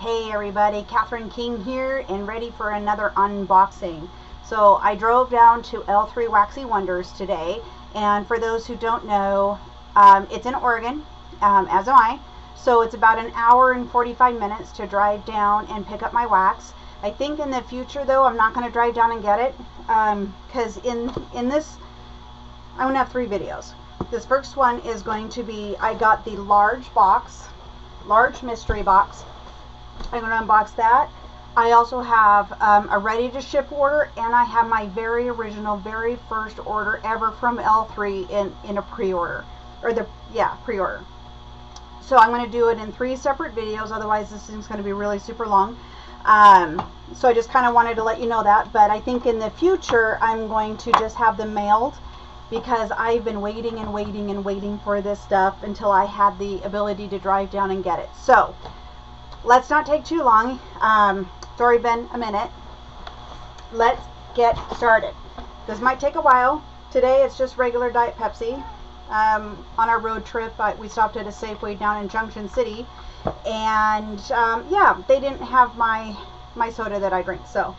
Hey everybody, Cathryn King here and ready for another unboxing. So I drove down to L3 Waxy Wonders today and for those who don't know, um, it's in Oregon, um, as am I. So it's about an hour and 45 minutes to drive down and pick up my wax. I think in the future though, I'm not going to drive down and get it because um, in, in this, I'm going to have three videos. This first one is going to be, I got the large box, large mystery box. I'm going to unbox that. I also have um, a ready to ship order and I have my very original, very first order ever from L3 in, in a pre-order. Or the, yeah, pre-order. So I'm going to do it in three separate videos, otherwise this thing's going to be really super long. Um, so I just kind of wanted to let you know that, but I think in the future I'm going to just have them mailed because I've been waiting and waiting and waiting for this stuff until I had the ability to drive down and get it. So, let's not take too long. Um, it's already been a minute. Let's get started. This might take a while. Today it's just regular Diet Pepsi. Um, on our road trip, I, we stopped at a Safeway down in Junction City, and um, yeah, they didn't have my my soda that I drink, so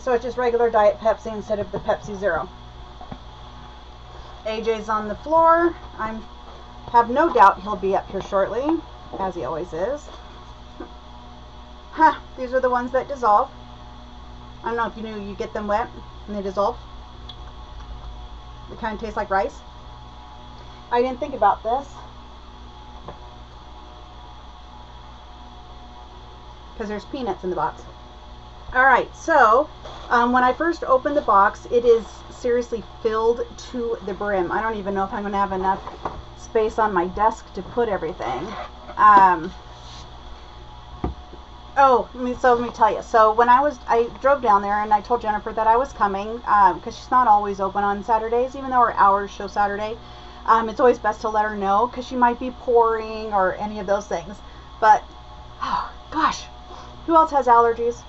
So it's just regular Diet Pepsi instead of the Pepsi Zero. AJ's on the floor. I have no doubt he'll be up here shortly, as he always is. Huh, these are the ones that dissolve. I don't know if you knew you get them wet and they dissolve. They kind of taste like rice. I didn't think about this. Because there's peanuts in the box. Alright, so um, when I first opened the box, it is seriously filled to the brim. I don't even know if I'm going to have enough space on my desk to put everything. Um, oh, me, so let me tell you. So when I was, I drove down there and I told Jennifer that I was coming because um, she's not always open on Saturdays, even though her hours show Saturday. Um, it's always best to let her know because she might be pouring or any of those things. But, oh, gosh, who else has allergies?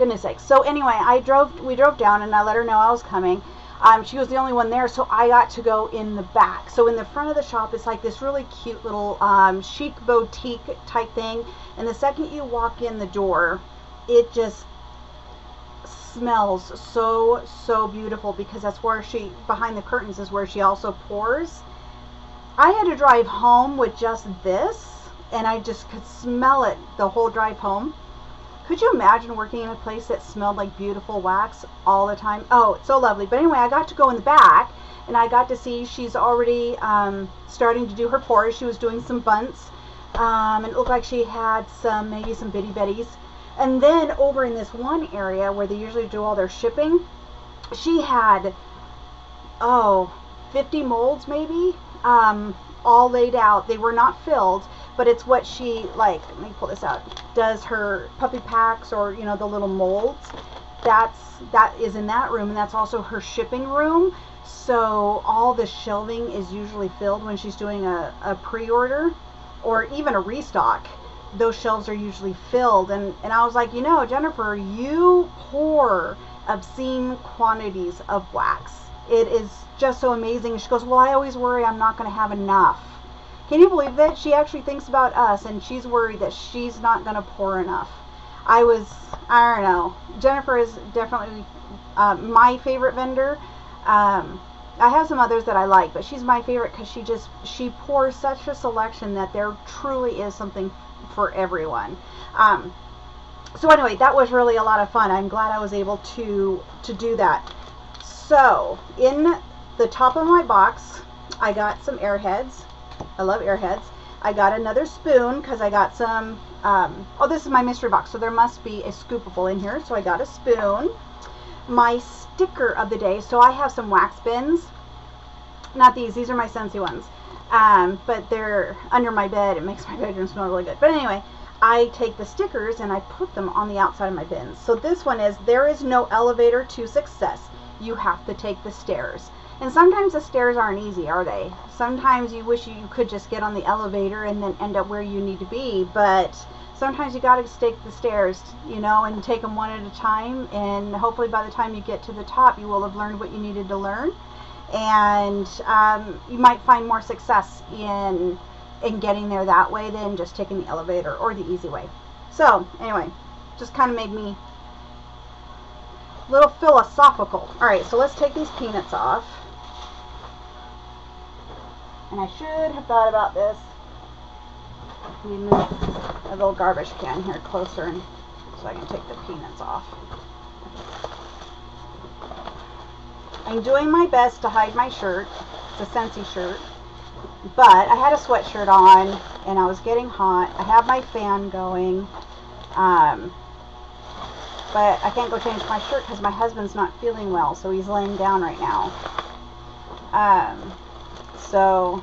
goodness sakes. So anyway, I drove, we drove down and I let her know I was coming. Um, she was the only one there, so I got to go in the back. So in the front of the shop, it's like this really cute little um, chic boutique type thing. And the second you walk in the door, it just smells so, so beautiful because that's where she, behind the curtains is where she also pours. I had to drive home with just this, and I just could smell it the whole drive home. Could you imagine working in a place that smelled like beautiful wax all the time? Oh, it's so lovely. But anyway, I got to go in the back and I got to see she's already um, starting to do her pours. She was doing some Bundts. Um, and it looked like she had some, maybe some bitty betties. And then over in this one area where they usually do all their shipping, she had, oh, 50 molds maybe, um, all laid out. They were not filled, but it's what she like let me pull this out. Does her puppy packs or you know the little molds that's that is in that room and that's also her shipping room. So all the shelving is usually filled when she's doing a, a pre-order or even a restock. Those shelves are usually filled and and I was like you know Jennifer you pour obscene quantities of wax. It is just so amazing. She goes well I always worry I'm not going to have enough can you believe that? She actually thinks about us and she's worried that she's not going to pour enough. I was, I don't know. Jennifer is definitely uh, my favorite vendor. Um, I have some others that I like, but she's my favorite because she just, she pours such a selection that there truly is something for everyone. Um, so anyway, that was really a lot of fun. I'm glad I was able to, to do that. So, in the top of my box, I got some airheads. I love airheads. I got another spoon because I got some, um, oh, this is my mystery box, so there must be a scoopable in here. So I got a spoon. My sticker of the day, so I have some wax bins. Not these, these are my Scentsy ones. Um, but they're under my bed. It makes my bedroom smell really good. But anyway, I take the stickers and I put them on the outside of my bins. So this one is, there is no elevator to success. You have to take the stairs. And sometimes the stairs aren't easy, are they? Sometimes you wish you could just get on the elevator and then end up where you need to be, but sometimes you got to take the stairs, you know, and take them one at a time. And hopefully by the time you get to the top, you will have learned what you needed to learn. And um, you might find more success in and getting there that way than just taking the elevator or the easy way. So, anyway, just kind of made me a little philosophical. Alright, so let's take these peanuts off. And I should have thought about this. Let me move a little garbage can here closer and so I can take the peanuts off. I'm doing my best to hide my shirt. It's a Scentsy shirt. But I had a sweatshirt on and I was getting hot. I have my fan going. Um, but I can't go change my shirt because my husband's not feeling well, so he's laying down right now. Um, so,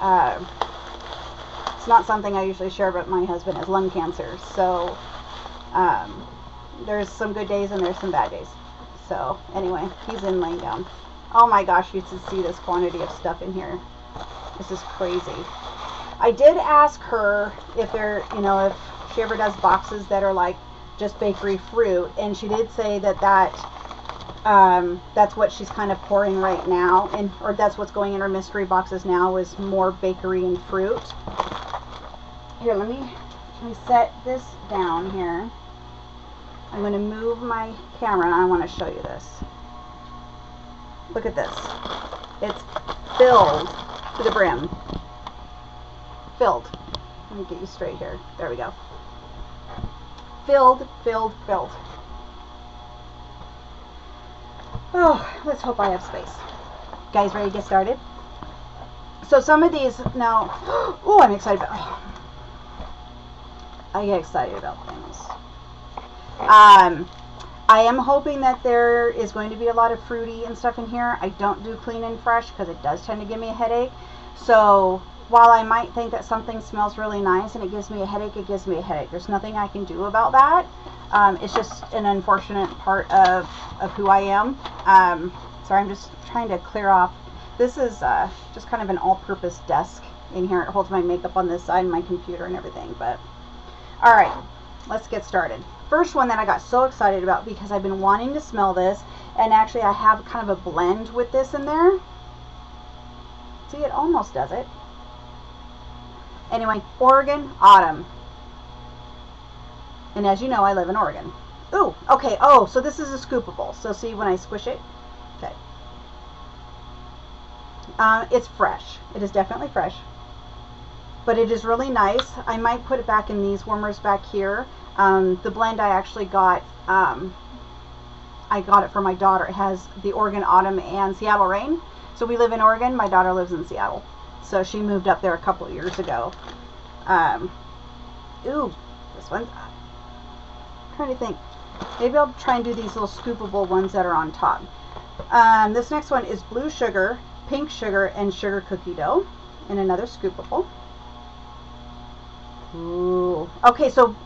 uh, it's not something I usually share, but my husband has lung cancer, so um, there's some good days and there's some bad days. So, anyway, he's in laying down. Oh my gosh, you should see this quantity of stuff in here. This is crazy. I did ask her if there, you know, if she ever does boxes that are like just bakery fruit, and she did say that that um, that's what she's kind of pouring right now, and or that's what's going in her mystery boxes now is more bakery and fruit. Here, let me let me set this down here. I'm going to move my camera I want to show you this. Look at this. It's filled to the brim. Filled. Let me get you straight here. There we go. Filled, filled, filled. Oh, let's hope I have space. Guys, ready to get started? So some of these, now, oh, I'm excited about, oh, I get excited about things. Um, I am hoping that there is going to be a lot of fruity and stuff in here. I don't do clean and fresh because it does tend to give me a headache. So while I might think that something smells really nice and it gives me a headache, it gives me a headache. There's nothing I can do about that. Um, it's just an unfortunate part of, of who I am. Um, I'm just trying to clear off. This is uh, just kind of an all-purpose desk in here. It holds my makeup on this side and my computer and everything. But all right, let's get started. First one that I got so excited about because I've been wanting to smell this and actually I have kind of a blend with this in there. See, it almost does it. Anyway, Oregon Autumn. And as you know, I live in Oregon. Ooh, okay. Oh, so this is a scoopable. So see when I squish it? Okay. Uh, it's fresh. It is definitely fresh. But it is really nice. I might put it back in these warmers back here. Um, the blend I actually got, um, I got it for my daughter. It has the Oregon Autumn and Seattle Rain. So we live in Oregon. My daughter lives in Seattle. So she moved up there a couple years ago. Um, ooh, this one. Trying to think. Maybe I'll try and do these little scoopable ones that are on top. Um, this next one is blue sugar, pink sugar, and sugar cookie dough. And another scoopable. Ooh. Okay, so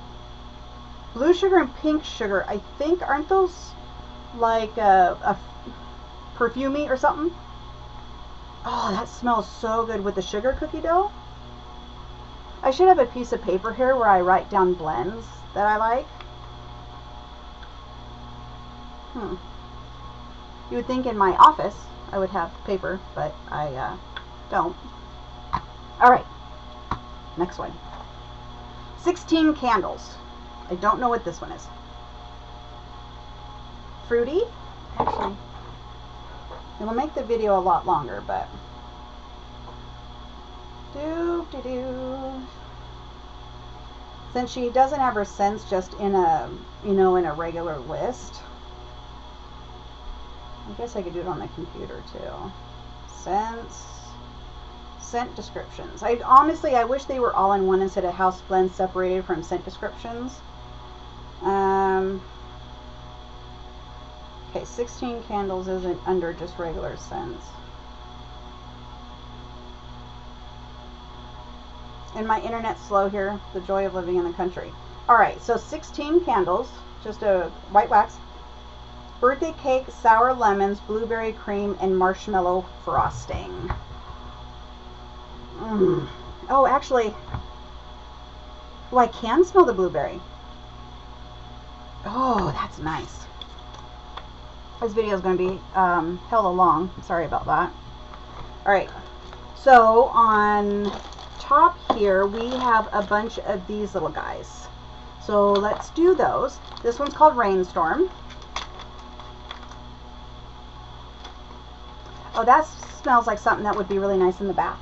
blue sugar and pink sugar, I think, aren't those like a, a perfumey or something? Oh, that smells so good with the sugar cookie dough. I should have a piece of paper here where I write down blends that I like. Hmm. You would think in my office I would have paper, but I uh, don't. Alright, next one. 16 candles. I don't know what this one is. Fruity? Actually, It'll make the video a lot longer, but do do do. Since she doesn't have her scents just in a you know in a regular list, I guess I could do it on the computer too. Scents, scent descriptions. I honestly I wish they were all in one instead of house blends separated from scent descriptions. Um, Okay, 16 candles isn't under just regular scents. And my internet's slow here, the joy of living in the country. Alright, so 16 candles, just a white wax. Birthday cake, sour lemons, blueberry cream, and marshmallow frosting. Mm. Oh, actually, oh, I can smell the blueberry. Oh, that's nice. This video is going to be um, hella long. Sorry about that. Alright. So on top here, we have a bunch of these little guys. So let's do those. This one's called Rainstorm. Oh, that smells like something that would be really nice in the bath.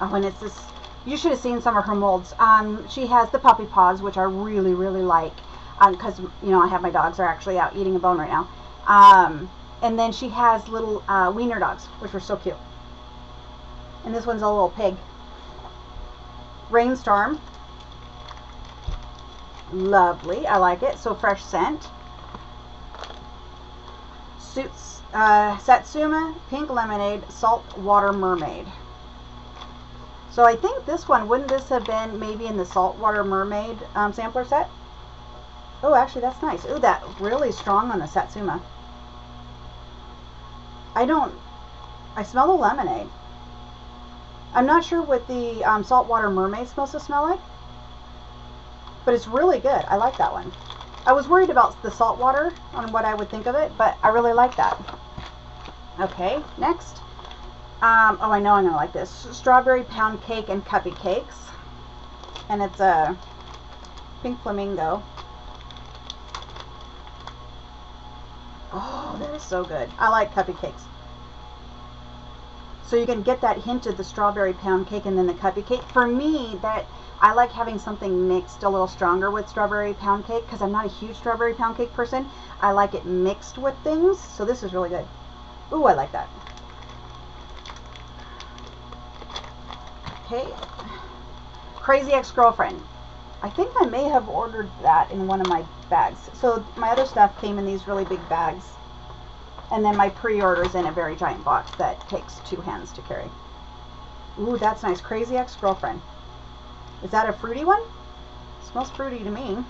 Oh, and it's this, you should have seen some of her molds. Um, she has the puppy paws, which I really, really like. Because, um, you know, I have my dogs are actually out eating a bone right now. Um, and then she has little uh, wiener dogs, which were so cute. And this one's a little pig. Rainstorm. Lovely. I like it. So fresh scent. Uh, Satsuma Pink Lemonade Salt Water Mermaid. So I think this one, wouldn't this have been maybe in the Saltwater Mermaid um, sampler set? Oh, actually, that's nice. Oh, that really strong on the Satsuma. I don't, I smell the lemonade. I'm not sure what the um, saltwater mermaid smells to smell like, but it's really good. I like that one. I was worried about the salt water on what I would think of it, but I really like that. Okay, next. Um, oh, I know I'm going to like this. Strawberry pound cake and cuppy cakes. And it's a pink flamingo. Oh, that is so good. I like cuppy cakes. So you can get that hint of the strawberry pound cake and then the cuppy cake. For me, that I like having something mixed a little stronger with strawberry pound cake because I'm not a huge strawberry pound cake person. I like it mixed with things. So this is really good. Ooh, I like that. Okay. Crazy Ex-Girlfriend. I think I may have ordered that in one of my bags. So my other stuff came in these really big bags. And then my pre-order's in a very giant box that takes two hands to carry. Ooh, that's nice. Crazy Ex-Girlfriend. Is that a fruity one? Smells fruity to me.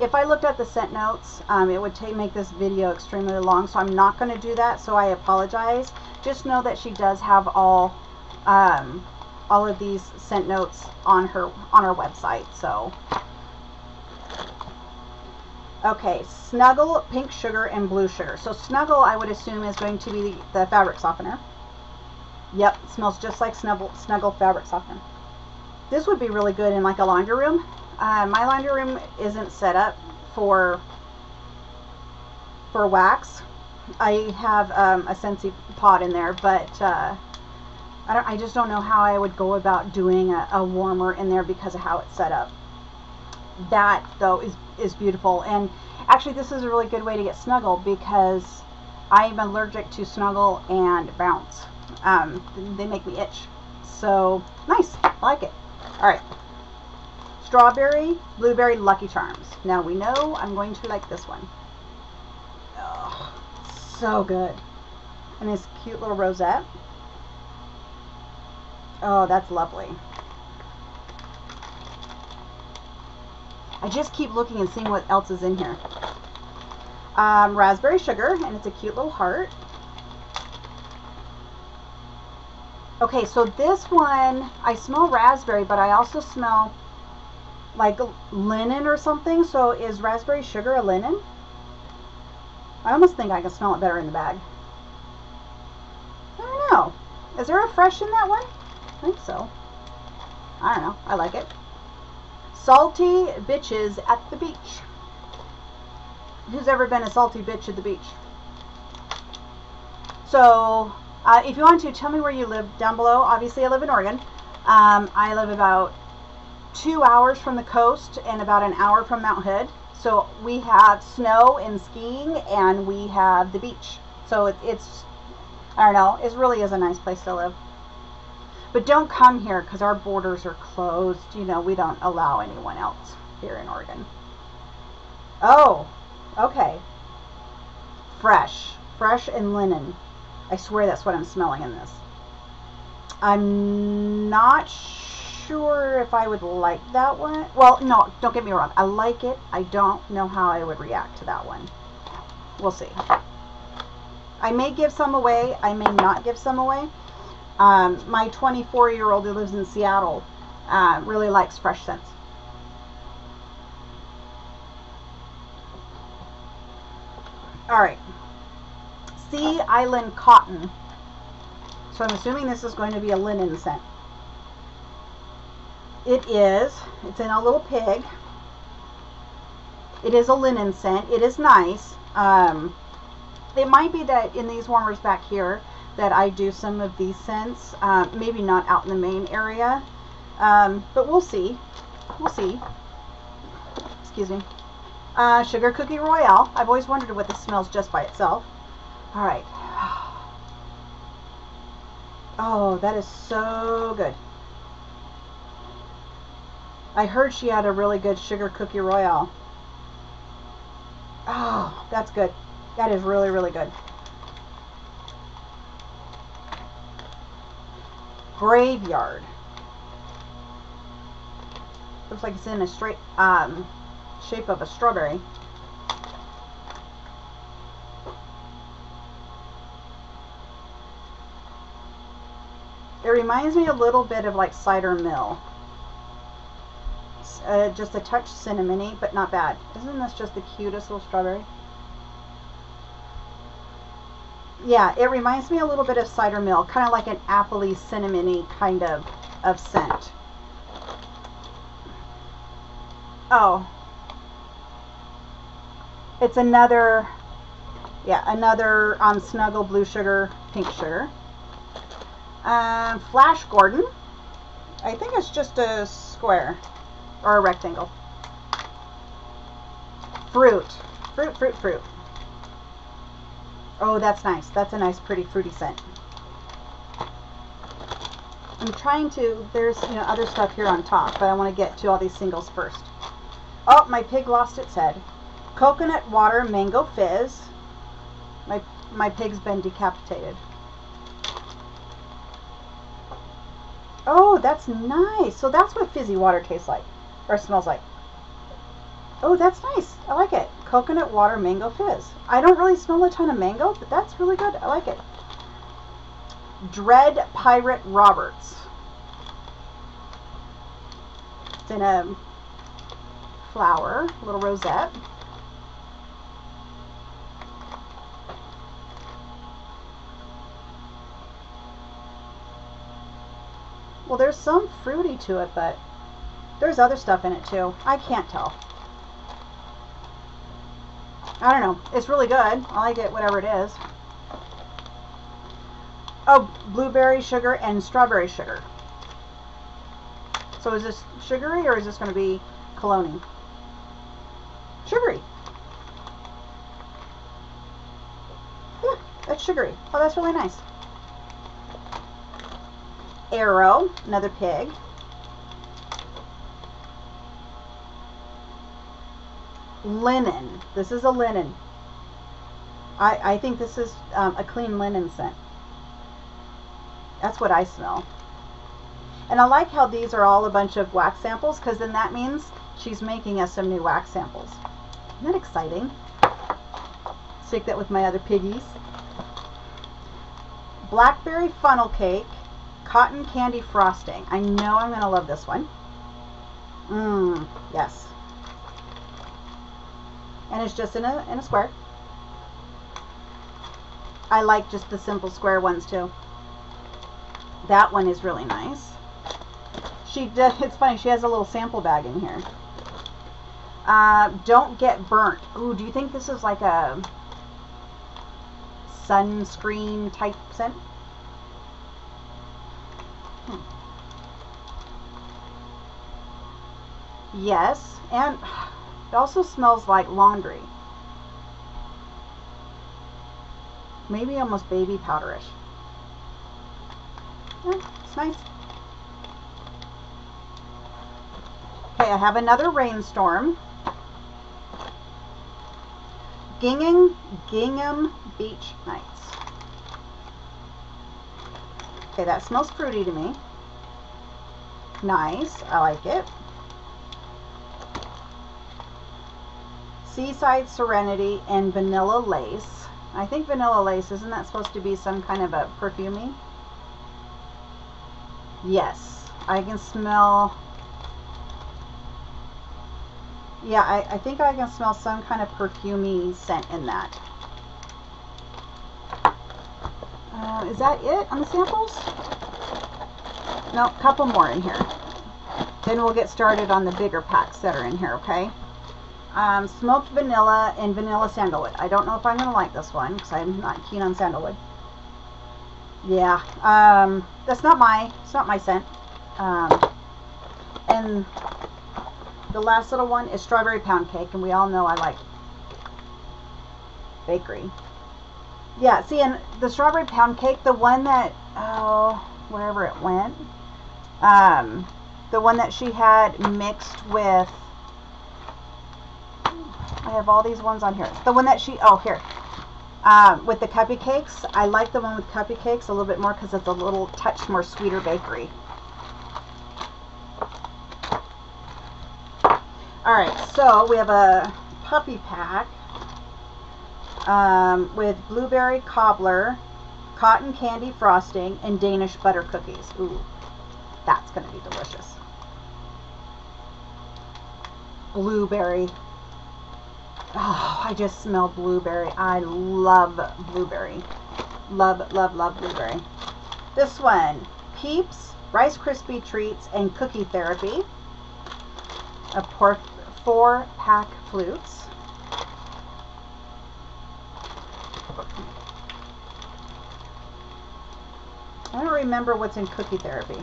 If I looked at the scent notes, um, it would take, make this video extremely long, so I'm not going to do that, so I apologize. Just know that she does have all um, all of these scent notes on her on her website, so Okay, Snuggle, Pink Sugar, and Blue Sugar. So Snuggle, I would assume, is going to be the fabric softener. Yep, smells just like Snuggle, Snuggle fabric softener. This would be really good in like a laundry room. Uh, my laundry room isn't set up for for wax. I have um, a Scentsy pot in there, but uh, I, I just don't know how I would go about doing a, a warmer in there because of how it's set up. That though is is beautiful. And actually this is a really good way to get snuggle because I'm allergic to snuggle and bounce. Um, they make me itch. So nice. I like it alright strawberry blueberry lucky charms. Now we know I'm going to like this one. Oh, so good. And this cute little rosette. Oh that's lovely. I just keep looking and seeing what else is in here. Um, raspberry sugar, and it's a cute little heart. Okay, so this one, I smell raspberry, but I also smell like linen or something. So is raspberry sugar a linen? I almost think I can smell it better in the bag. I don't know. Is there a fresh in that one? I think so. I don't know. I like it. Salty bitches at the beach. Who's ever been a salty bitch at the beach? So, uh, if you want to, tell me where you live down below. Obviously, I live in Oregon. Um, I live about two hours from the coast and about an hour from Mount Hood. So we have snow and skiing, and we have the beach. So it, it's, I don't know, it really is a nice place to live. But don't come here because our borders are closed. You know, we don't allow anyone else here in Oregon. Oh, okay. Fresh. Fresh and linen. I swear that's what I'm smelling in this. I'm not sure if I would like that one. Well, no, don't get me wrong. I like it. I don't know how I would react to that one. We'll see. I may give some away. I may not give some away. Um, my 24 year old who lives in Seattle uh, really likes fresh scents. All right. Sea Island Cotton. So I'm assuming this is going to be a linen scent. It is. It's in a little pig. It is a linen scent. It is nice. Um, it might be that in these warmers back here that I do some of these scents. Uh, maybe not out in the main area. Um, but we'll see. We'll see. Excuse me. Uh, Sugar Cookie Royale. I've always wondered what this smells just by itself. All right. Oh, that is so good. I heard she had a really good Sugar Cookie Royale. Oh, that's good. That is really, really good. Graveyard. Looks like it's in a straight um, shape of a strawberry. It reminds me a little bit of like cider mill. Uh, just a touch cinnamony, but not bad. Isn't this just the cutest little strawberry? Yeah, it reminds me a little bit of cider mill, kind of like an appley, cinnamony kind of, of scent. Oh. It's another, yeah, another um, Snuggle Blue Sugar, Pink Sugar. Um, Flash Gordon. I think it's just a square or a rectangle. Fruit. Fruit, fruit, fruit. Oh, that's nice. That's a nice, pretty, fruity scent. I'm trying to, there's, you know, other stuff here on top, but I want to get to all these singles first. Oh, my pig lost its head. Coconut water mango fizz. My, my pig's been decapitated. Oh, that's nice. So that's what fizzy water tastes like or smells like. Oh, that's nice. I like it. Coconut water mango fizz. I don't really smell a ton of mango, but that's really good. I like it. Dread Pirate Roberts. It's in a flower, little rosette. Well, there's some fruity to it, but there's other stuff in it too. I can't tell. I don't know. It's really good. I like it, whatever it is. Oh, blueberry sugar and strawberry sugar. So is this sugary or is this going to be cologne? Sugary. Yeah, that's sugary. Oh, that's really nice. Arrow, another pig. Linen. This is a linen. I, I think this is um, a clean linen scent. That's what I smell. And I like how these are all a bunch of wax samples because then that means she's making us some new wax samples. Isn't that exciting? Stick that with my other piggies. Blackberry funnel cake, cotton candy frosting. I know I'm going to love this one. Mmm, yes and it's just in a, in a square. I like just the simple square ones too. That one is really nice. She does, it's funny, she has a little sample bag in here. Uh, don't get burnt. Ooh, do you think this is like a sunscreen type scent? Yes, and it also smells like laundry. Maybe almost baby powderish. Yeah, it's nice. Okay, I have another rainstorm. Gingham, Gingham Beach Nights. Okay, that smells fruity to me. Nice, I like it. Seaside Serenity and Vanilla Lace. I think Vanilla Lace, isn't that supposed to be some kind of a perfumey? Yes, I can smell... Yeah, I, I think I can smell some kind of perfumey scent in that. Uh, is that it on the samples? No, a couple more in here. Then we'll get started on the bigger packs that are in here, okay? Um, smoked vanilla and vanilla sandalwood. I don't know if I'm going to like this one because I'm not keen on sandalwood. Yeah, um, that's not my, it's not my scent. Um, and the last little one is strawberry pound cake, and we all know I like bakery. Yeah, see, and the strawberry pound cake, the one that, oh, wherever it went, um, the one that she had mixed with, I have all these ones on here. The one that she, oh, here, um, with the cuppy cakes, I like the one with cuppy cakes a little bit more because it's a little touch more sweeter bakery. Alright, so we have a puppy pack um, with blueberry cobbler, cotton candy frosting, and Danish butter cookies. Ooh, that's going to be delicious. Blueberry. Oh, I just smell blueberry. I love blueberry. Love, love, love blueberry. This one, Peeps, Rice Krispie Treats, and Cookie Therapy. A pork four pack flutes. I don't remember what's in cookie therapy.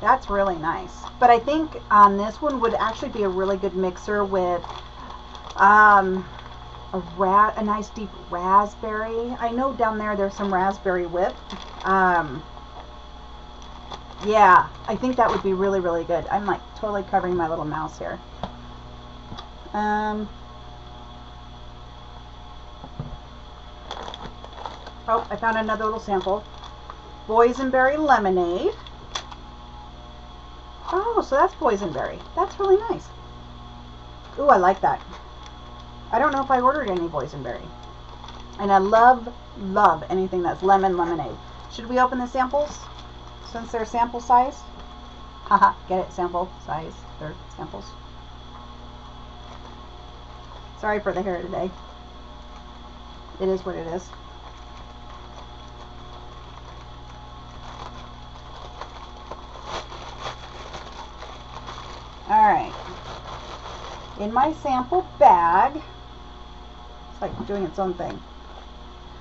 That's really nice. But I think um, this one would actually be a really good mixer with um, a, ra a nice deep raspberry. I know down there there's some raspberry whip. Um, yeah, I think that would be really, really good. I'm like totally covering my little mouse here. Um, oh, I found another little sample. Boysenberry lemonade. Oh, so that's boysenberry. That's really nice. Ooh, I like that. I don't know if I ordered any boysenberry. And I love, love anything that's lemon lemonade. Should we open the samples? since they're sample size. Haha, get it? Sample size. They're samples. Sorry for the hair today. It is what it is. Alright. In my sample bag, it's like doing its own thing.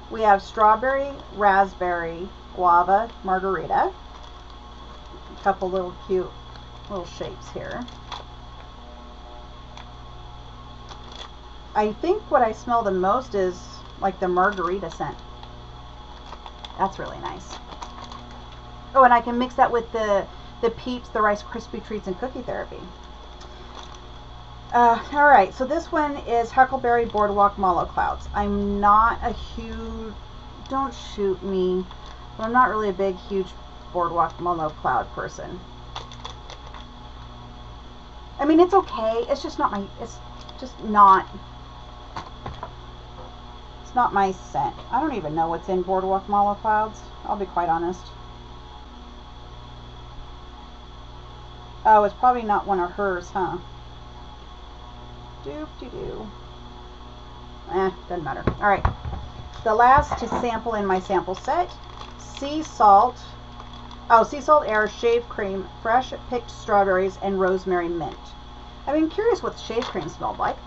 We have strawberry, raspberry, guava, margarita A couple little cute little shapes here. I think what I smell the most is like the margarita scent. That's really nice. Oh, and I can mix that with the, the Peeps, the Rice Krispie Treats, and Cookie Therapy. Uh, Alright, so this one is Huckleberry Boardwalk Mallow Clouds. I'm not a huge, don't shoot me, but I'm not really a big, huge Boardwalk Mallow Cloud person. I mean, it's okay. It's just not my, it's just not, it's not my scent. I don't even know what's in Boardwalk Mallow Clouds. I'll be quite honest. Oh, it's probably not one of hers, huh? Doop-de-doo. Eh, doesn't matter. Alright. The last to sample in my sample set, sea salt Oh, sea salt air, shave cream, fresh picked strawberries, and rosemary mint. I've been curious what shave cream smelled like.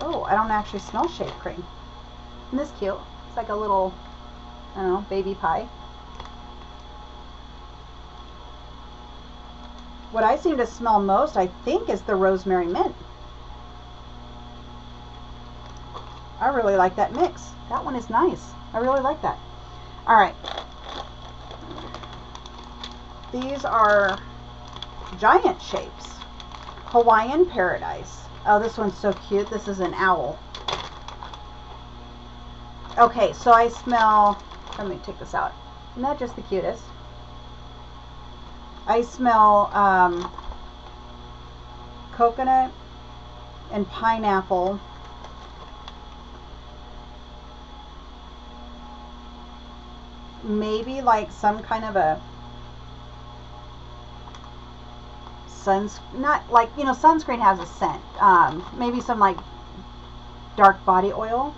Oh, I don't actually smell shave cream. Isn't this cute? It's like a little, I don't know, baby pie. What I seem to smell most, I think, is the rosemary mint. I really like that mix. That one is nice. I really like that. All right, these are giant shapes. Hawaiian Paradise. Oh, this one's so cute. This is an owl. Okay, so I smell... Let me take this out. Isn't that just the cutest? I smell um, coconut and pineapple. Maybe like some kind of a suns not like you know sunscreen has a scent um, maybe some like dark body oil.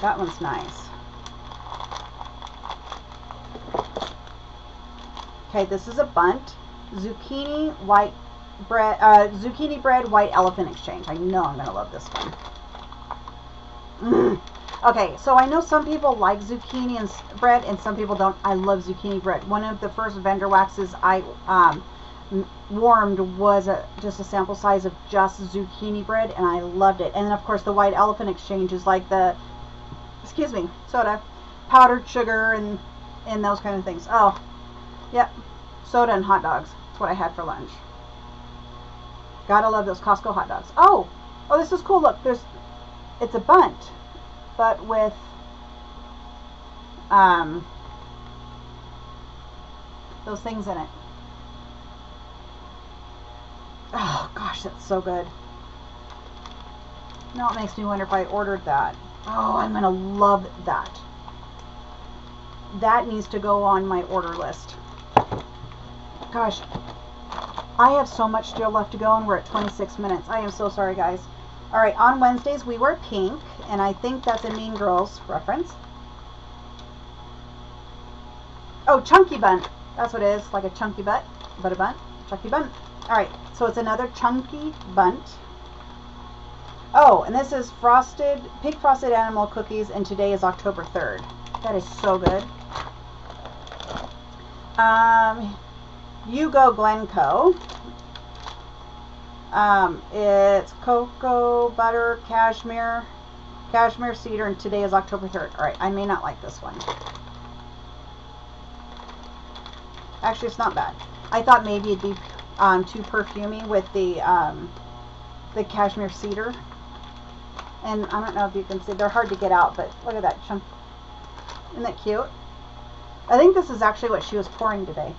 That one's nice. Okay, this is a Bundt. zucchini white bread, uh, zucchini bread white elephant exchange. I know I'm gonna love this one. Mm. Okay, so I know some people like zucchini and bread, and some people don't. I love zucchini bread. One of the first vendor waxes I um, warmed was a, just a sample size of just zucchini bread, and I loved it. And then of course the white elephant exchange is like the, excuse me, soda, powdered sugar, and and those kind of things. Oh, yep, soda and hot dogs. That's what I had for lunch. Gotta love those Costco hot dogs. Oh, oh, this is cool. Look, there's, it's a Bundt, but with, um, those things in it. Oh gosh, that's so good. Now it makes me wonder if I ordered that. Oh, I'm gonna love that. That needs to go on my order list. Gosh, I have so much still left to go and we're at 26 minutes. I am so sorry, guys. All right, on Wednesdays we wear pink, and I think that's a Mean Girls reference. Oh, Chunky bun. That's what it is, like a chunky butt, but a bunt. Chunky Bundt. All right, so it's another Chunky Bundt. Oh, and this is frosted, pink frosted animal cookies, and today is October 3rd. That is so good. Um, Hugo Glencoe. Um, it's cocoa, butter, cashmere, cashmere cedar, and today is October 3rd. All right, I may not like this one. Actually, it's not bad. I thought maybe it'd be um, too perfumey with the um, the cashmere cedar. And I don't know if you can see, they're hard to get out, but look at that chunk. Isn't that cute? I think this is actually what she was pouring today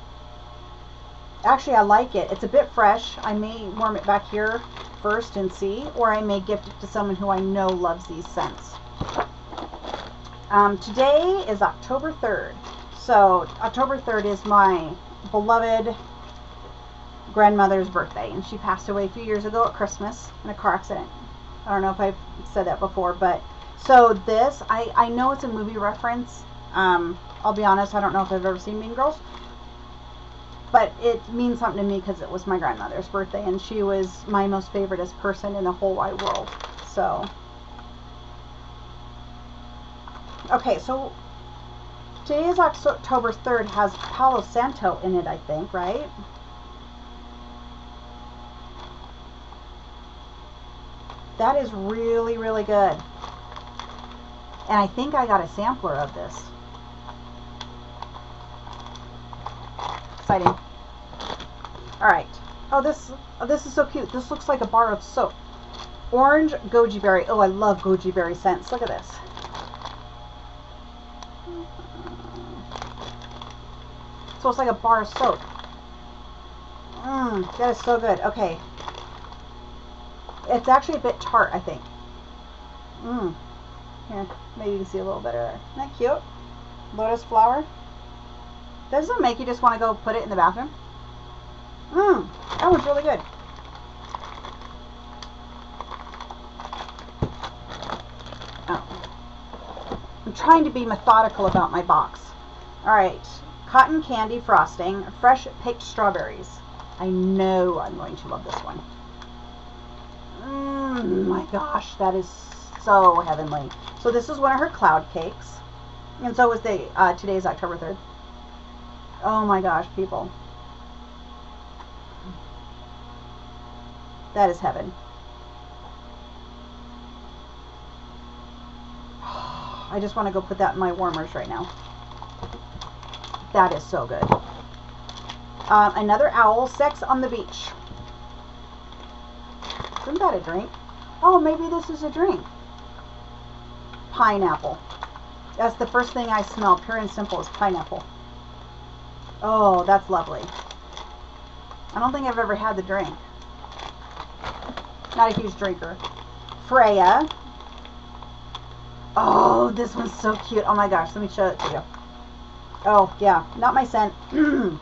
actually I like it. It's a bit fresh. I may warm it back here first and see, or I may gift it to someone who I know loves these scents. Um, today is October 3rd. So October 3rd is my beloved grandmother's birthday, and she passed away a few years ago at Christmas in a car accident. I don't know if I've said that before, but so this, I, I know it's a movie reference. Um, I'll be honest, I don't know if I've ever seen Mean Girls but it means something to me because it was my grandmother's birthday and she was my most favoriteest person in the whole wide world. So, okay, so today is October 3rd, has Palo Santo in it, I think, right? That is really, really good. And I think I got a sampler of this. Exciting. Alright. Oh, this oh, this is so cute. This looks like a bar of soap. Orange goji berry. Oh, I love goji berry scents. Look at this. So it's like a bar of soap. Mmm, that is so good. Okay. It's actually a bit tart, I think. Mmm. Here, maybe you can see a little better. Isn't that cute? Lotus flower. Does it make you just want to go put it in the bathroom? Mmm, that one's really good. Oh. I'm trying to be methodical about my box. Alright, cotton candy frosting, fresh picked strawberries. I know I'm going to love this one. Mmm, my gosh, that is so heavenly. So this is one of her cloud cakes. And so was the, uh, today's October 3rd. Oh my gosh, people. That is heaven. I just want to go put that in my warmers right now. That is so good. Um, another owl, sex on the beach. Isn't that a drink? Oh, maybe this is a drink. Pineapple. That's the first thing I smell, pure and simple, is pineapple. Oh, that's lovely. I don't think I've ever had the drink. Not a huge drinker. Freya. Oh, this one's so cute. Oh my gosh, let me show it to you. Oh, yeah, not my scent.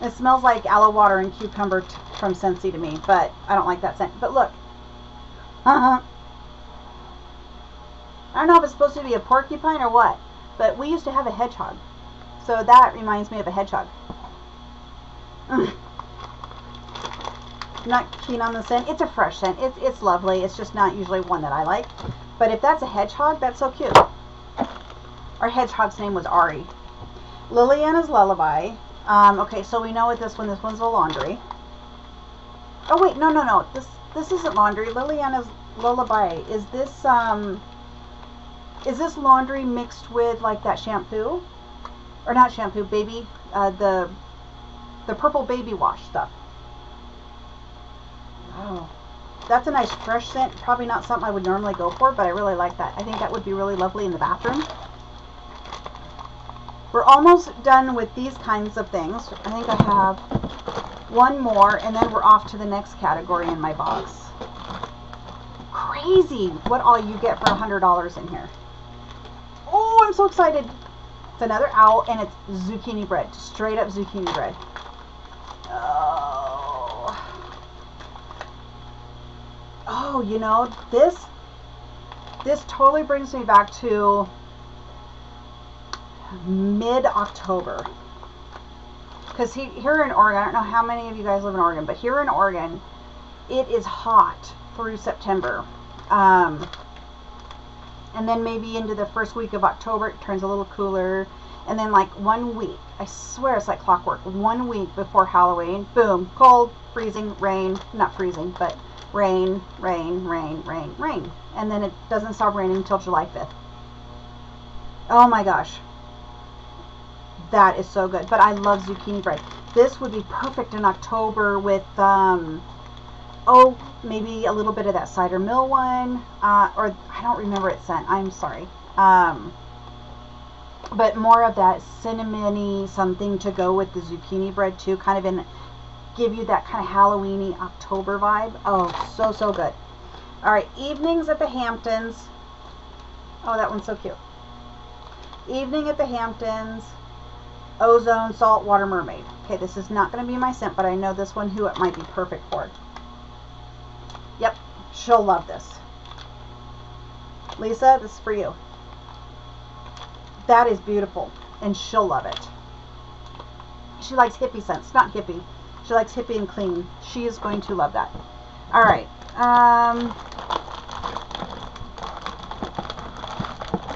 It smells like aloe water and cucumber from Scentsy to me, but I don't like that scent. But look. Uh-huh. I don't know if it's supposed to be a porcupine or what, but we used to have a hedgehog. So that reminds me of a hedgehog. Not keen on the scent. It's a fresh scent. It's, it's lovely. It's just not usually one that I like. But if that's a hedgehog, that's so cute. Our hedgehog's name was Ari. Liliana's Lullaby. Um, okay, so we know what this one. This one's a laundry. Oh wait, no, no, no. This this isn't laundry. Liliana's Lullaby. Is this um? Is this laundry mixed with like that shampoo, or not shampoo? Baby, uh, the the purple baby wash stuff. Oh, that's a nice fresh scent. Probably not something I would normally go for, but I really like that. I think that would be really lovely in the bathroom. We're almost done with these kinds of things. I think I have one more, and then we're off to the next category in my box. Crazy what all you get for $100 in here. Oh, I'm so excited. It's another owl, and it's zucchini bread. Straight up zucchini bread. Oh. Oh, you know, this, this totally brings me back to mid-October. Because he, here in Oregon, I don't know how many of you guys live in Oregon, but here in Oregon, it is hot through September. Um, and then maybe into the first week of October, it turns a little cooler. And then like one week, I swear it's like clockwork, one week before Halloween, boom, cold, freezing, rain, not freezing, but rain, rain, rain, rain, rain. And then it doesn't stop raining until July 5th. Oh my gosh. That is so good. But I love zucchini bread. This would be perfect in October with, um, oh, maybe a little bit of that cider mill one. Uh, or I don't remember its scent. I'm sorry. Um, but more of that cinnamony something to go with the zucchini bread too. Kind of in, give you that kind of Halloweeny October vibe. Oh, so, so good. All right, evenings at the Hamptons. Oh, that one's so cute. Evening at the Hamptons. Ozone Saltwater Mermaid. Okay, this is not going to be my scent, but I know this one who it might be perfect for. Yep, she'll love this. Lisa, this is for you. That is beautiful, and she'll love it. She likes hippie scents, not hippie. She likes hippie and clean. She is going to love that. All right. Um,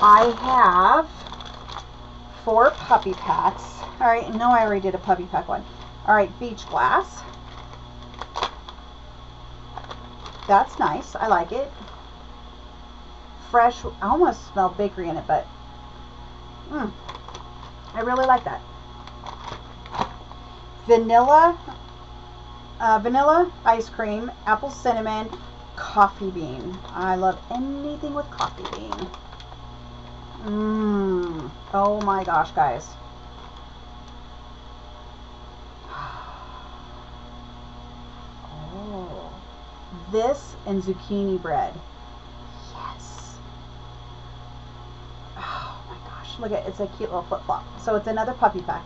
I have four puppy packs. All right, no, I already did a puppy pack one. All right, beach glass. That's nice. I like it. Fresh. I almost smell bakery in it, but mm, I really like that. Vanilla, uh, vanilla ice cream, apple cinnamon, coffee bean. I love anything with coffee bean. Mmm. Oh my gosh, guys. Oh. This and zucchini bread. Yes. Oh my gosh. Look at it's a cute little flip flop. So it's another puppy pack.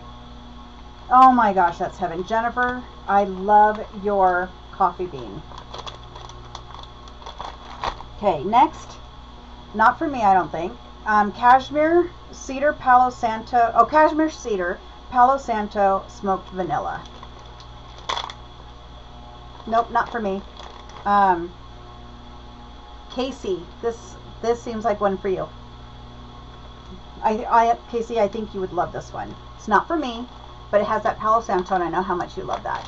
Oh my gosh, that's heaven. Jennifer, I love your coffee bean. Okay, next. Not for me, I don't think. Um, cashmere, cedar, palo santo. Oh, cashmere, cedar, palo santo, smoked vanilla. Nope, not for me. Um, Casey, this this seems like one for you. I, I, Casey, I think you would love this one. It's not for me, but it has that Palo Santo, and I know how much you love that.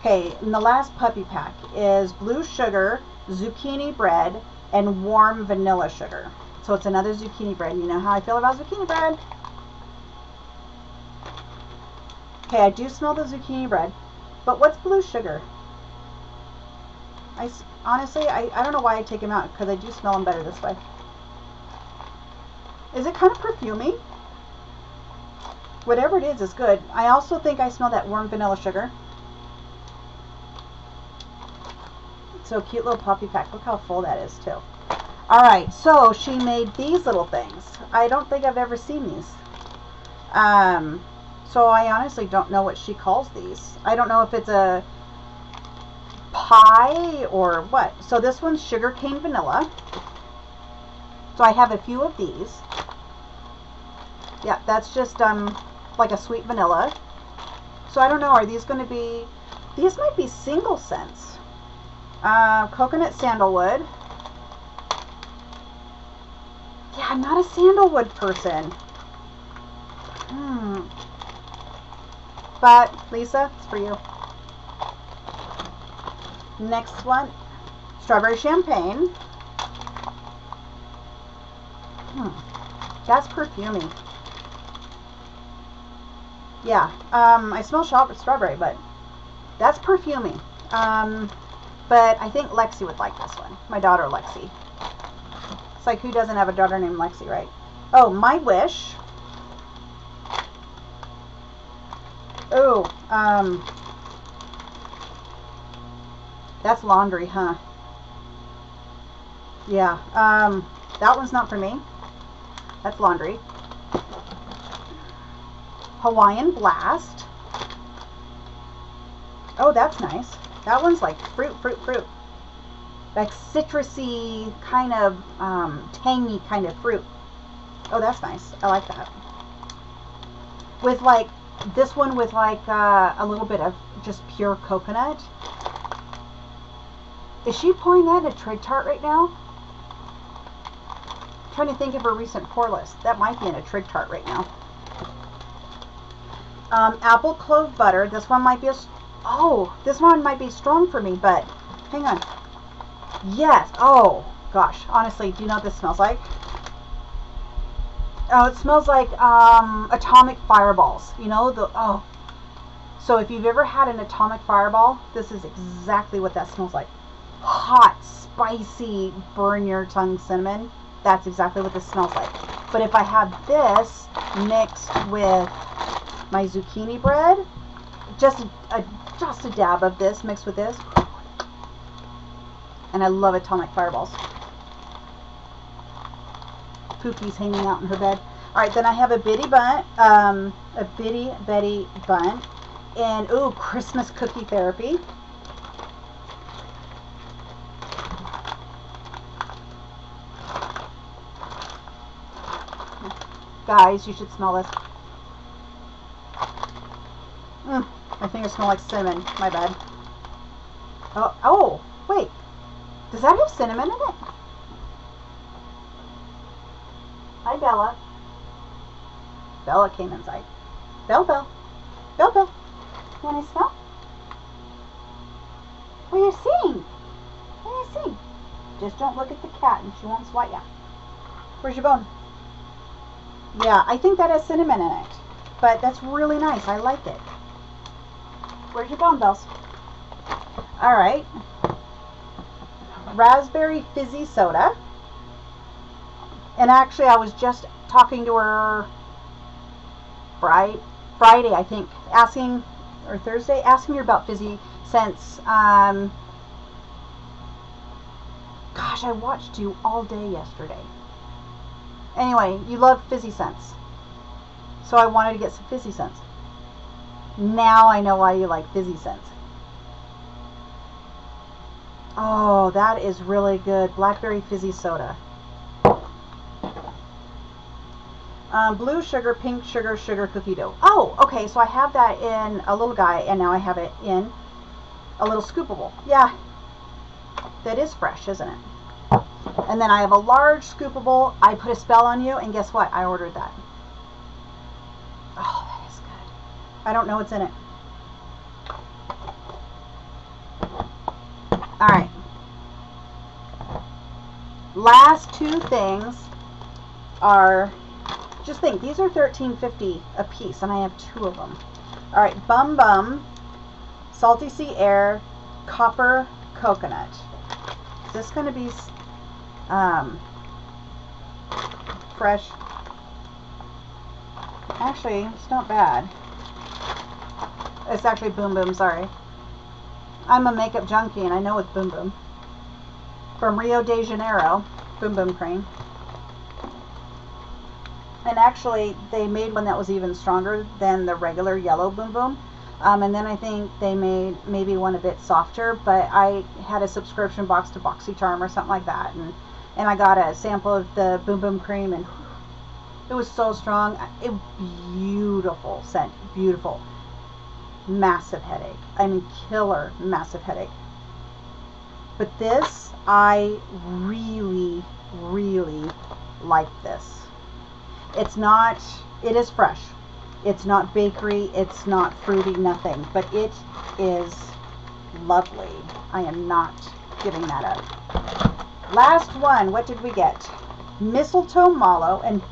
Okay, and the last puppy pack is blue sugar, zucchini bread, and warm vanilla sugar. So it's another zucchini bread. You know how I feel about zucchini bread. Okay, I do smell the zucchini bread, but what's blue sugar? I honestly, I, I don't know why I take them out because I do smell them better this way. Is it kind of perfumey? Whatever it is, is good. I also think I smell that warm vanilla sugar. So cute little puppy pack. Look how full that is too. Alright, so she made these little things. I don't think I've ever seen these. Um, So I honestly don't know what she calls these. I don't know if it's a pie or what. So this one's sugar cane vanilla. So I have a few of these. Yeah, that's just um like a sweet vanilla. So I don't know, are these going to be, these might be single scents. Uh, coconut sandalwood. Yeah, I'm not a sandalwood person. Hmm. But, Lisa, it's for you. Next one, strawberry champagne. Hmm. That's perfumey. Yeah, um, I smell strawberry, but that's perfumey. Um, but I think Lexi would like this one. My daughter, Lexi. It's like, who doesn't have a daughter named Lexi, right? Oh, My Wish. Oh, um, that's laundry, huh? Yeah, um, that one's not for me. That's laundry. Hawaiian Blast. Oh, that's nice. That one's like fruit, fruit, fruit. Like citrusy, kind of um, tangy kind of fruit. Oh, that's nice. I like that. With like, this one with like uh, a little bit of just pure coconut. Is she pouring that in a trig tart right now? I'm trying to think of her recent pour list. That might be in a trig tart right now. Um, apple clove butter. This one might be a... Oh, this one might be strong for me, but hang on. Yes. Oh, gosh. Honestly, do you know what this smells like? Oh, it smells like um, atomic fireballs. You know, the... Oh. So if you've ever had an atomic fireball, this is exactly what that smells like. Hot, spicy, burn your tongue cinnamon. That's exactly what this smells like. But if I have this mixed with my zucchini bread. Just a, just a dab of this mixed with this. And I love atomic fireballs. Pookie's hanging out in her bed. Alright, then I have a bitty bun, um, a bitty Betty bun. And, ooh, Christmas cookie therapy. Guys, you should smell this. Mm, my fingers smell like cinnamon. My bad. Oh, oh, wait. Does that have cinnamon in it? Hi, Bella. Bella came inside. Bell, Bell. Bell, Bell. You want to smell? What are you seeing? What are you seeing? Just don't look at the cat and she won't swat ya. Where's your bone? Yeah, I think that has cinnamon in it. But that's really nice. I like it. Where's your bone bells? All right. Raspberry fizzy soda. And actually, I was just talking to her Friday, Friday I think, asking, or Thursday, asking her about fizzy since, Um, gosh, I watched you all day yesterday. Anyway, you love fizzy scents. So I wanted to get some fizzy scents. Now I know why you like fizzy scents. Oh, that is really good. Blackberry fizzy soda. Um, blue sugar, pink sugar, sugar cookie dough. Oh, okay, so I have that in a little guy, and now I have it in a little scoopable. Yeah, that is fresh, isn't it? And then I have a large scoopable. I put a spell on you, and guess what? I ordered that. Oh, that is good. I don't know what's in it. Alright. Last two things are, just think, these are $13.50 a piece, and I have two of them. Alright, Bum Bum, Salty Sea Air, Copper Coconut. Is this going to be um, fresh? Actually, it's not bad. It's actually Boom Boom, sorry. I'm a makeup junkie and I know it's Boom Boom. From Rio de Janeiro, Boom Boom Cream. And actually, they made one that was even stronger than the regular yellow Boom Boom. Um, and then I think they made maybe one a bit softer, but I had a subscription box to BoxyCharm or something like that, and and I got a sample of the Boom Boom Cream, and it was so strong. It beautiful scent, beautiful. Massive headache. I mean, killer massive headache. But this, I really, really like this. It's not. It is fresh. It's not bakery, it's not fruity, nothing, but it is lovely. I am not giving that up. Last one, what did we get? Mistletoe Mallow and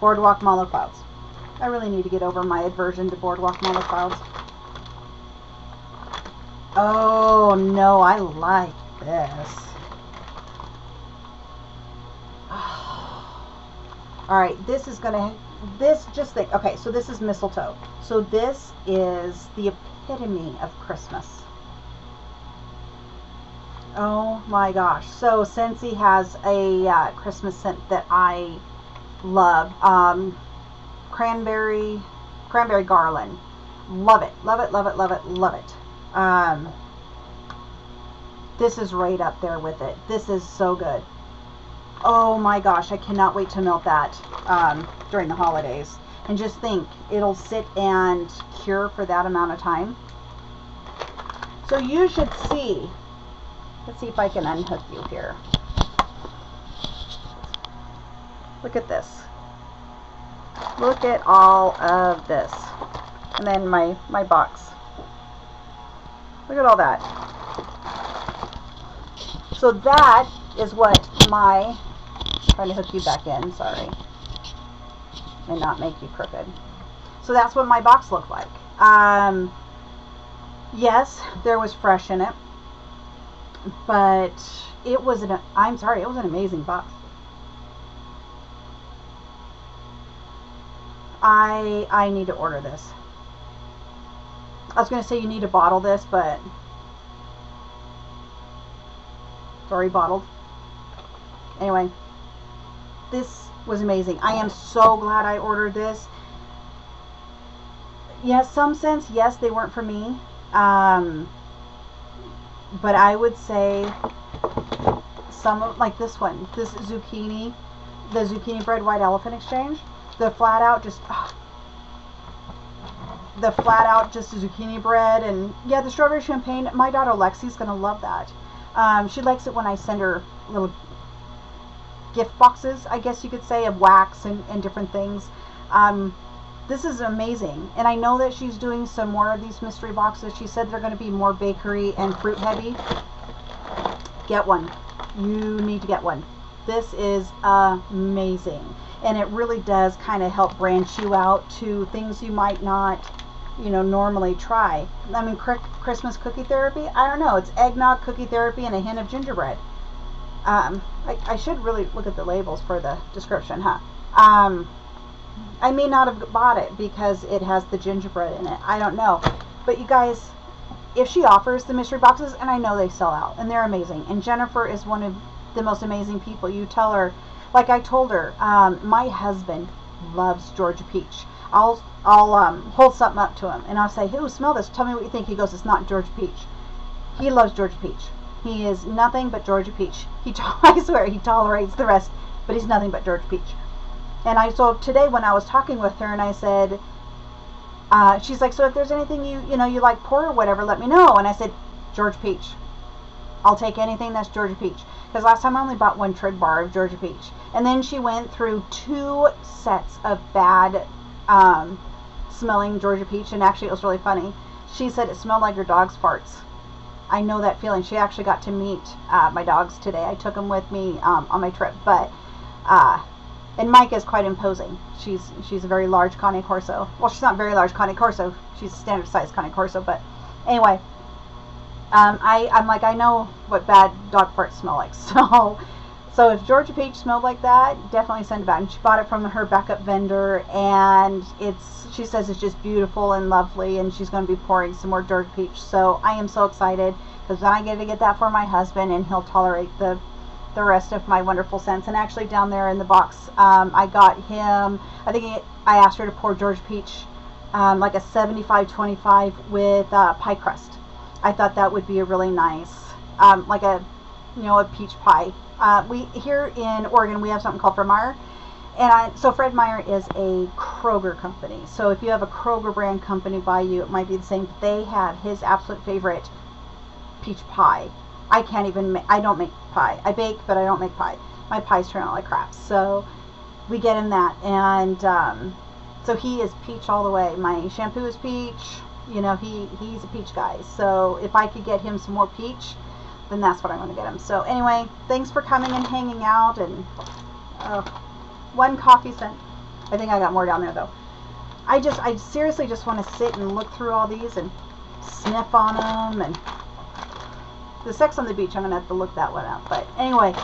Boardwalk Mallow Clouds. I really need to get over my aversion to Boardwalk Mallow Clouds. Oh no, I like this. Alright, this is to this just think okay so this is mistletoe so this is the epitome of christmas oh my gosh. So Scentsy has a uh, christmas scent that i love. Um, cranberry cranberry garland. Love it love it love it love it love it. Um, this is right up there with it. This is so good. Oh my gosh, I cannot wait to melt that um, during the holidays. And just think, it'll sit and cure for that amount of time. So you should see, let's see if I can unhook you here. Look at this. Look at all of this. And then my, my box. Look at all that. So that is what my trying to hook you back in, sorry. And not make you crooked. So that's what my box looked like. Um, yes, there was fresh in it. But it was an, I'm sorry, it was an amazing box. I, I need to order this. I was to say you need to bottle this, but it's already bottled. Anyway, this was amazing. I am so glad I ordered this. Yes, some scents, yes, they weren't for me. Um, but I would say some of, like this one, this zucchini, the zucchini bread white elephant exchange, the flat out just, the flat out just zucchini bread and yeah, the strawberry champagne. My daughter Lexi's gonna love that. Um, she likes it when I send her little gift boxes, I guess you could say, of wax and, and different things. Um, this is amazing. And I know that she's doing some more of these mystery boxes. She said they're going to be more bakery and fruit heavy. Get one. You need to get one. This is amazing. And it really does kind of help branch you out to things you might not, you know, normally try. I mean, Christmas cookie therapy, I don't know. It's eggnog, cookie therapy, and a hint of gingerbread. Um, I, I, should really look at the labels for the description, huh? Um, I may not have bought it because it has the gingerbread in it. I don't know. But you guys, if she offers the mystery boxes, and I know they sell out, and they're amazing. And Jennifer is one of the most amazing people. You tell her, like I told her, um, my husband loves Georgia Peach. I'll I'll um, hold something up to him, and I'll say, "Who smell this? Tell me what you think." He goes, "It's not Georgia Peach." He loves Georgia Peach. He is nothing but Georgia Peach. He, I swear, he tolerates the rest, but he's nothing but Georgia Peach. And I so today when I was talking with her, and I said, uh, she's like, so if there's anything you you know you like pour or whatever, let me know. And I said, Georgia Peach. I'll take anything that's Georgia Peach. Because last time I only bought one trig bar of Georgia Peach. And then she went through two sets of bad um, smelling Georgia Peach, and actually it was really funny. She said it smelled like your dog's farts. I know that feeling. She actually got to meet uh, my dogs today. I took them with me um, on my trip, but uh, and Mike is quite imposing. She's she's a very large Cane Corso. Well, she's not very large Cane Corso. She's a standard size Cane Corso, but anyway, um, I I'm like I know what bad dog farts smell like. So so if Georgia Peach smelled like that, definitely send it back. And she bought it from her backup vendor, and it's she says it's just beautiful and lovely, and she's going to be pouring some more Georgia Peach. So I am so excited because then I get to get that for my husband, and he'll tolerate the the rest of my wonderful scents. And actually, down there in the box, um, I got him. I think it, I asked her to pour George Peach um, like a 75-25 with uh, pie crust. I thought that would be a really nice, um, like a, you know, a peach pie. Uh, we here in Oregon we have something called Fred Meyer, and I, so Fred Meyer is a Kroger company. So if you have a Kroger brand company by you, it might be the same. They had his absolute favorite peach pie. I can't even. Make I don't make pie. I bake, but I don't make pie. My pies turn out like crap. So we get him that, and um, so he is peach all the way. My shampoo is peach. You know, he he's a peach guy. So if I could get him some more peach, then that's what I'm going to get him. So anyway, thanks for coming and hanging out. And uh, one coffee scent. I think I got more down there though. I just, I seriously just want to sit and look through all these and sniff on them and the Sex on the Beach, I'm going to have to look that one up. But anyway,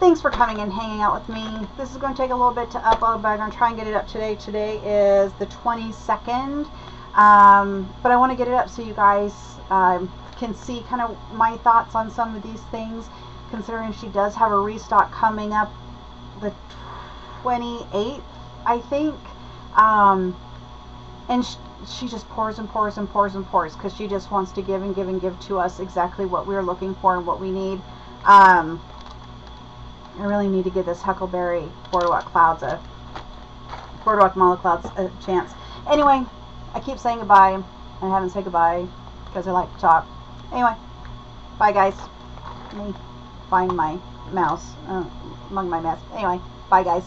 thanks for coming and hanging out with me. This is going to take a little bit to upload, but I'm going to try and get it up today. Today is the 22nd. Um, but I want to get it up so you guys um, can see kind of my thoughts on some of these things, considering she does have a restock coming up the 28th, I think. Um, and she just pours and pours and pours and pours because she just wants to give and give and give to us exactly what we're looking for and what we need. Um, I really need to give this Huckleberry Boardwalk Clouds a Boardwalk Mallow Clouds a chance. Anyway, I keep saying goodbye I haven't said goodbye because I like to talk. Anyway, bye guys. Let me find my mouse uh, among my mess. Anyway, bye guys.